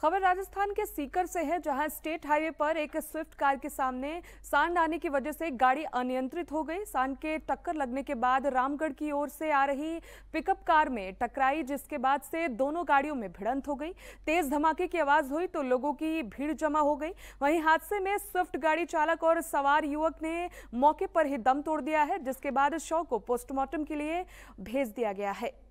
खबर राजस्थान के सीकर से है, जहाँ स्टेट हाईवे पर एक स्विफ्ट कार के सामने सांड आने की वजह से गाड़ी अनियंत्रित हो गई। सांड के टक्कर लगने के बाद रामगढ़ की ओर से आ रही पिकअप कार में टकराई, जिसके बाद से दोनों गाड़ियों में भिड़ंत हो गई। तेज धमाके की आवाज़ हुई तो लोगों की भीड़ जमा हो गई। वहीं हादसे में स्विफ्ट गाड़ी चालक और सवार युवक ने मौके पर ही दम तोड़ दिया है, जिसके बाद शव को पोस्टमार्टम के लिए भेज दिया गया है।